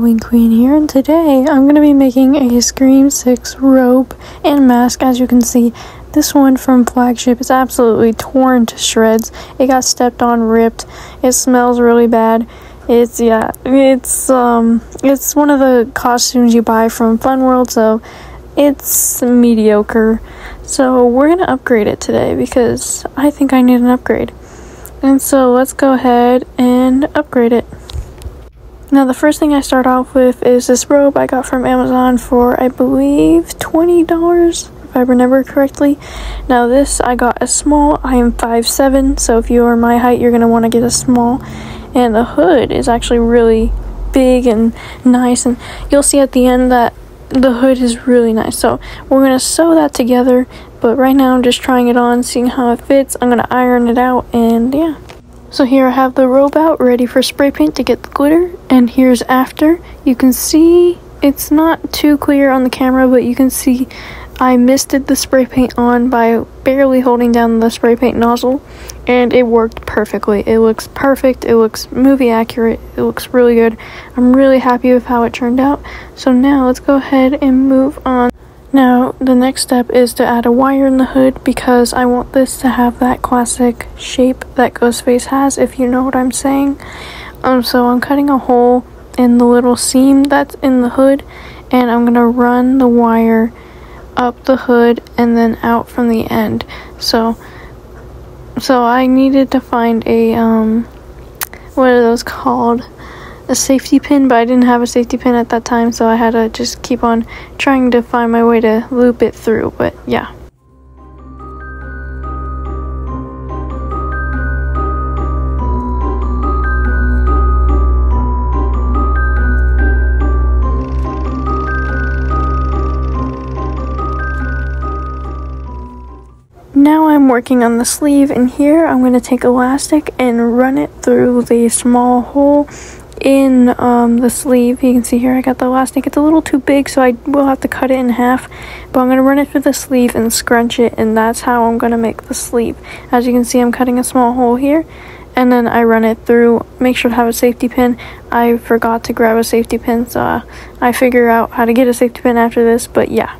Halloween Queen here, and today I'm going to be making a Scream 6 robe and mask. As you can see, this one from Flagship is absolutely torn to shreds. It got stepped on, ripped. It smells really bad. It's, yeah, it's, um, it's one of the costumes you buy from Fun World, so it's mediocre. So we're going to upgrade it today because I think I need an upgrade. And so let's go ahead and upgrade it. Now the first thing I start off with is this robe I got from Amazon for I believe $20 if I remember correctly. Now this I got a small, I am 5'7", so if you are my height you're going to want to get a small. And the hood is actually really big and nice and you'll see at the end that the hood is really nice. So we're going to sew that together, but right now I'm just trying it on, seeing how it fits. I'm going to iron it out and yeah. So here I have the robe out ready for spray paint to get the glitter and here's after. You can see it's not too clear on the camera but you can see I misted the spray paint on by barely holding down the spray paint nozzle and it worked perfectly. It looks perfect, it looks movie accurate, it looks really good. I'm really happy with how it turned out. So now let's go ahead and move on now, the next step is to add a wire in the hood because I want this to have that classic shape that Ghostface has, if you know what I'm saying. Um, so I'm cutting a hole in the little seam that's in the hood and I'm gonna run the wire up the hood and then out from the end. So, so I needed to find a, um, what are those called? A safety pin, but I didn't have a safety pin at that time, so I had to just keep on trying to find my way to loop it through, but yeah. Now I'm working on the sleeve and here I'm going to take elastic and run it through the small hole in um, the sleeve. You can see here I got the elastic. It's a little too big, so I will have to cut it in half. But I'm going to run it through the sleeve and scrunch it, and that's how I'm going to make the sleeve. As you can see, I'm cutting a small hole here, and then I run it through. Make sure to have a safety pin. I forgot to grab a safety pin, so uh, I figure out how to get a safety pin after this, but yeah.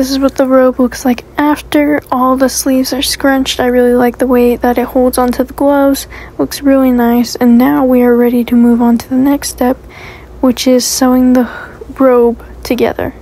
This is what the robe looks like after all the sleeves are scrunched. I really like the way that it holds onto the gloves. Looks really nice. And now we are ready to move on to the next step, which is sewing the robe together.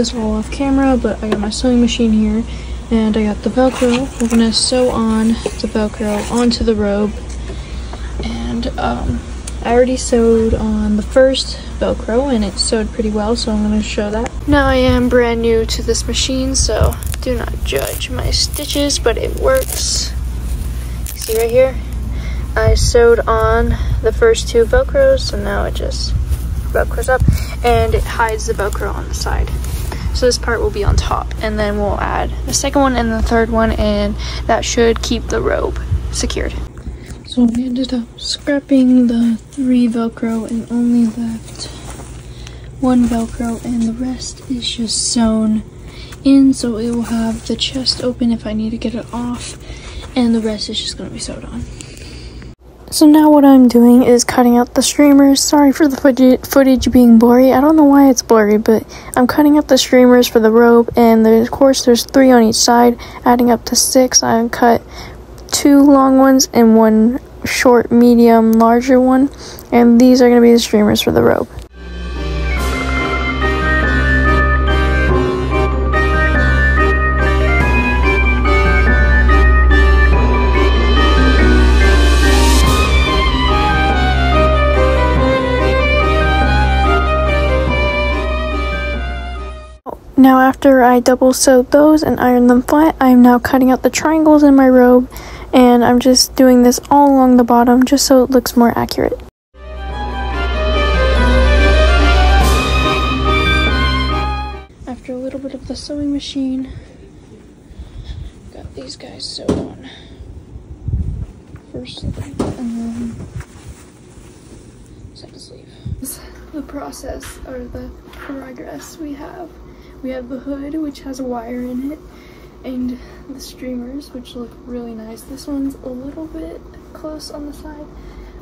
This all off camera, but I got my sewing machine here, and I got the Velcro. We're gonna sew on the Velcro onto the robe, and um, I already sewed on the first Velcro, and it sewed pretty well, so I'm gonna show that. Now I am brand new to this machine, so do not judge my stitches, but it works. See right here? I sewed on the first two Velcros, so now it just velcros up and it hides the velcro on the side so this part will be on top and then we'll add the second one and the third one and that should keep the robe secured so we ended up scrapping the three velcro and only left one velcro and the rest is just sewn in so it will have the chest open if I need to get it off and the rest is just going to be sewed on. So now what I'm doing is cutting out the streamers. Sorry for the footage being blurry. I don't know why it's blurry, but I'm cutting out the streamers for the rope. and of course there's three on each side, adding up to six. I cut two long ones and one short, medium, larger one. And these are going to be the streamers for the robe. Now after I double sewed those and ironed them flat, I am now cutting out the triangles in my robe and I'm just doing this all along the bottom just so it looks more accurate. After a little bit of the sewing machine, got these guys sewed on. First sleeve and then second sleeve. The process or the progress we have. We have the hood, which has a wire in it, and the streamers, which look really nice. This one's a little bit close on the side,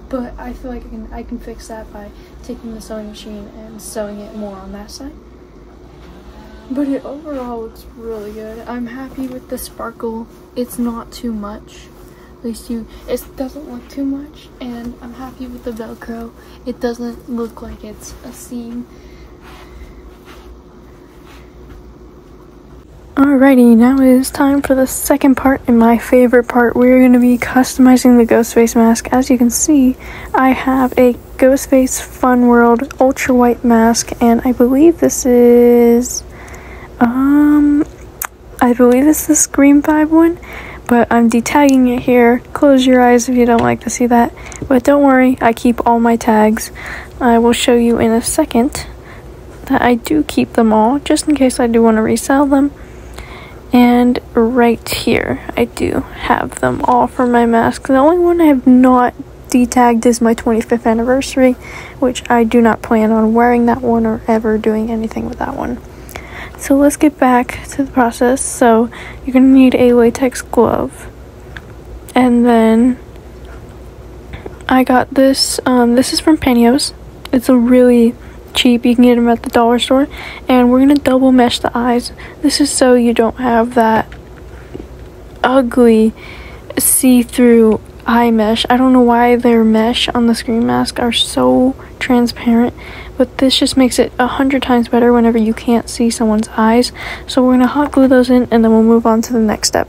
but I feel like I can, I can fix that by taking the sewing machine and sewing it more on that side. But it overall looks really good. I'm happy with the sparkle. It's not too much. At least you, it doesn't look too much. And I'm happy with the Velcro. It doesn't look like it's a seam. Alrighty, now it is time for the second part and my favorite part. We're going to be customizing the ghost face mask. As you can see, I have a Ghostface Fun World Ultra White mask and I believe this is, um, I believe this is the Scream 5 one, but I'm detagging it here. Close your eyes if you don't like to see that, but don't worry, I keep all my tags. I will show you in a second that I do keep them all, just in case I do want to resell them. And right here, I do have them all for my mask. The only one I have not detagged is my 25th anniversary, which I do not plan on wearing that one or ever doing anything with that one. So let's get back to the process. So you're going to need a latex glove. And then I got this, um, this is from Panios. It's a really cheap. You can get them at the dollar store. And we're going to double mesh the eyes. This is so you don't have that ugly see-through eye mesh. I don't know why their mesh on the Scream mask are so transparent, but this just makes it a hundred times better whenever you can't see someone's eyes. So we're going to hot glue those in and then we'll move on to the next step.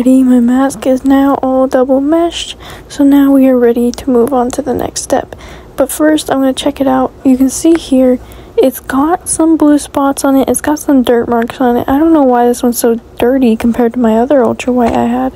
Alrighty, my mask is now all double meshed, so now we are ready to move on to the next step. But first, I'm going to check it out. You can see here, it's got some blue spots on it, it's got some dirt marks on it. I don't know why this one's so dirty compared to my other ultra white I had.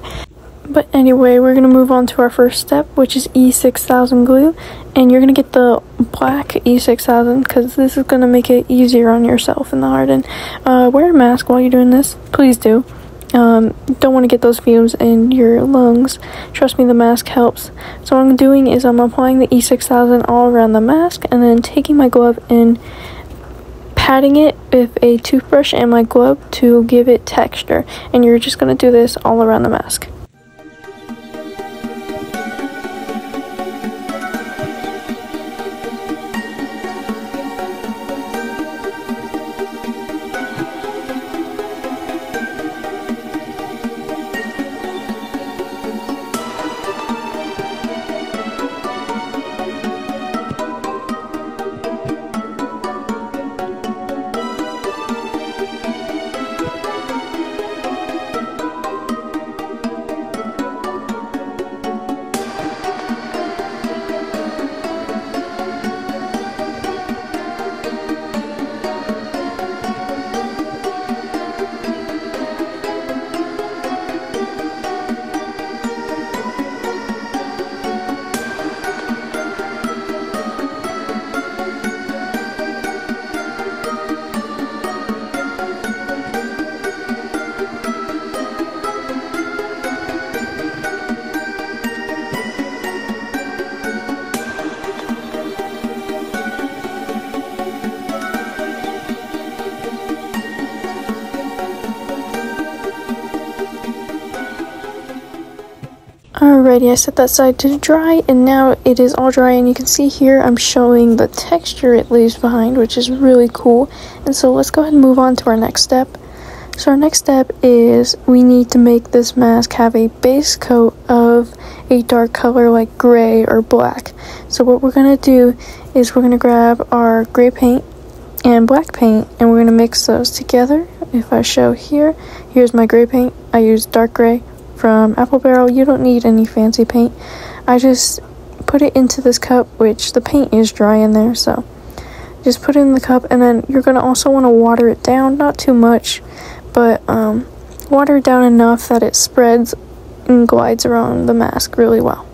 But anyway, we're going to move on to our first step, which is E6000 glue. And you're going to get the black E6000 because this is going to make it easier on yourself in the harden. Uh, wear a mask while you're doing this. Please do. Um, don't want to get those fumes in your lungs. Trust me, the mask helps. So what I'm doing is I'm applying the E6000 all around the mask and then taking my glove and patting it with a toothbrush and my glove to give it texture. And you're just going to do this all around the mask. I set that side to dry and now it is all dry and you can see here I'm showing the texture it leaves behind which is really cool. And so let's go ahead and move on to our next step. So our next step is we need to make this mask have a base coat of a dark color like gray or black. So what we're going to do is we're going to grab our gray paint and black paint and we're going to mix those together. If I show here, here's my gray paint. I use dark gray from Apple Barrel. You don't need any fancy paint. I just put it into this cup, which the paint is dry in there, so just put it in the cup and then you're going to also want to water it down, not too much, but um, water it down enough that it spreads and glides around the mask really well.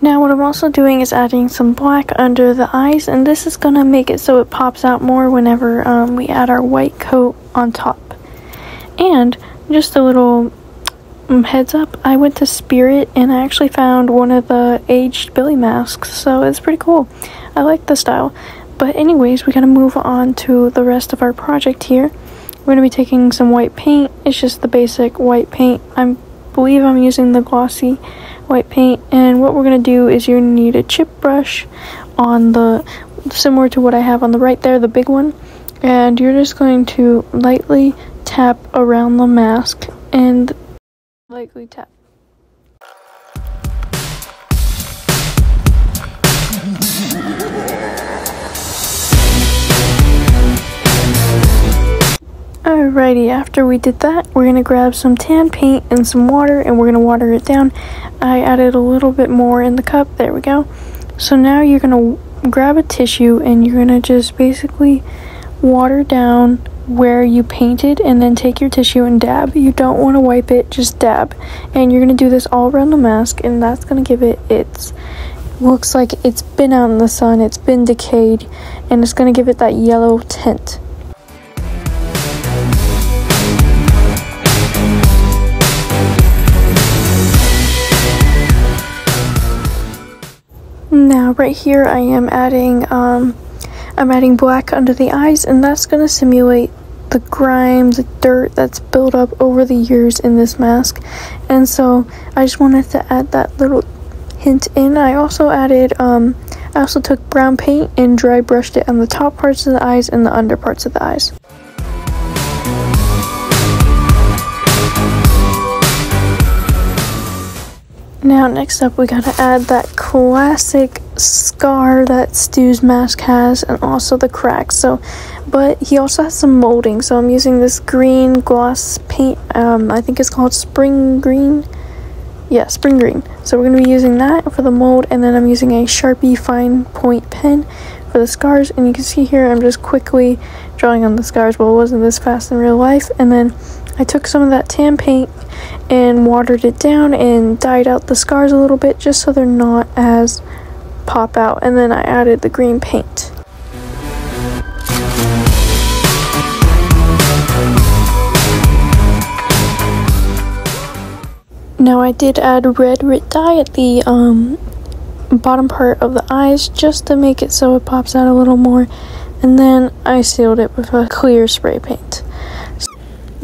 Now what I'm also doing is adding some black under the eyes and this is going to make it so it pops out more whenever um, we add our white coat on top. And just a little um, heads up, I went to Spirit and I actually found one of the aged Billy masks so it's pretty cool. I like the style. But anyways, we gotta move on to the rest of our project here. We're gonna be taking some white paint. It's just the basic white paint. I believe I'm using the glossy white paint. And what we're going to do is you're going to need a chip brush on the similar to what I have on the right there the big one. And you're just going to lightly tap around the mask and lightly tap Alrighty, after we did that, we're going to grab some tan paint and some water and we're going to water it down. I added a little bit more in the cup. There we go. So now you're going to grab a tissue and you're going to just basically water down where you painted and then take your tissue and dab. You don't want to wipe it, just dab. And you're going to do this all around the mask and that's going to give it its looks like it's been out in the sun, it's been decayed, and it's going to give it that yellow tint. Now right here I am adding um, I'm adding black under the eyes and that's going to simulate the grime, the dirt that's built up over the years in this mask. And so I just wanted to add that little hint in. I also added um, I also took brown paint and dry brushed it on the top parts of the eyes and the under parts of the eyes. Now, next up, we gotta add that classic scar that Stu's mask has, and also the cracks. So, but he also has some molding. So I'm using this green gloss paint. Um, I think it's called Spring Green. Yeah, Spring Green. So we're gonna be using that for the mold, and then I'm using a Sharpie fine point pen for the scars. And you can see here, I'm just quickly drawing on the scars. Well, it wasn't this fast in real life, and then I took some of that tan paint and watered it down and dyed out the scars a little bit just so they're not as pop out and then I added the green paint. Now I did add red red dye at the um, bottom part of the eyes just to make it so it pops out a little more and then I sealed it with a clear spray paint.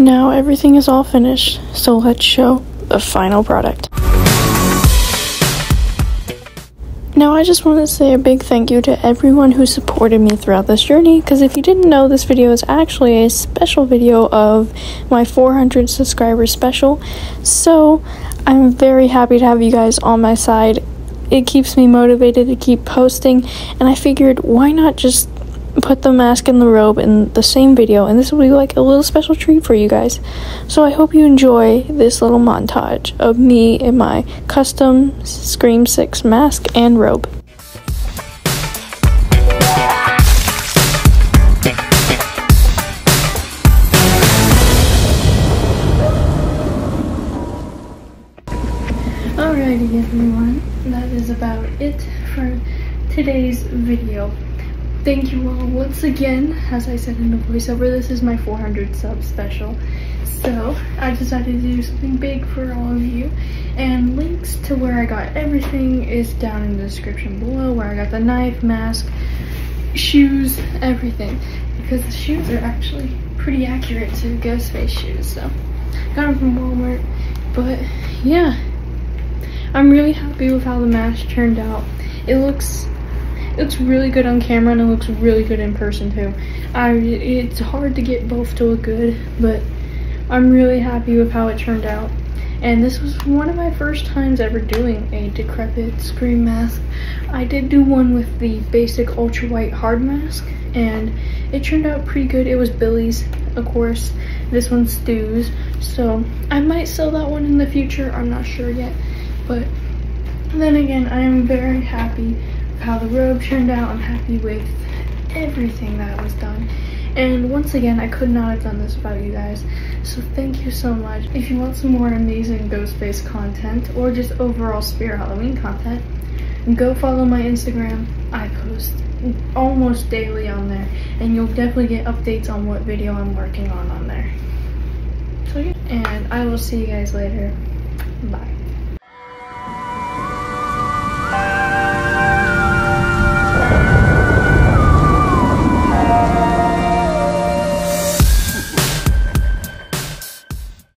Now everything is all finished, so let's show the final product. Now I just want to say a big thank you to everyone who supported me throughout this journey because if you didn't know, this video is actually a special video of my 400 subscribers special. So I'm very happy to have you guys on my side. It keeps me motivated to keep posting, and I figured why not just put the mask and the robe in the same video and this will be like a little special treat for you guys. So i hope you enjoy this little montage of me in my custom scream 6 mask and robe. Alrighty everyone, that is about it for today's video thank you all once again. As i said in the voiceover this is my 400 sub special. So i decided to do something big for all of you. And links to where i got everything is down in the description below where i got the knife mask shoes everything. Because the shoes are actually pretty accurate to ghostface shoes so. Got them from walmart. But yeah. I'm really happy with how the mask turned out. It looks looks really good on camera and it looks really good in person too. I it's hard to get both to look good, but I'm really happy with how it turned out. And this was one of my first times ever doing a decrepit scream mask. I did do one with the basic ultra white hard mask and it turned out pretty good. It was Billy's, of course. This one's Stu's. So I might sell that one in the future. I'm not sure yet. But then again, I am very happy how the robe turned out. I'm happy with everything that was done. And once again, I could not have done this without you guys. So thank you so much. If you want some more amazing Ghostface content or just overall Spirit Halloween content, go follow my Instagram. I post almost daily on there. And you'll definitely get updates on what video I'm working on on there. So yeah. And I will see you guys later. Bye.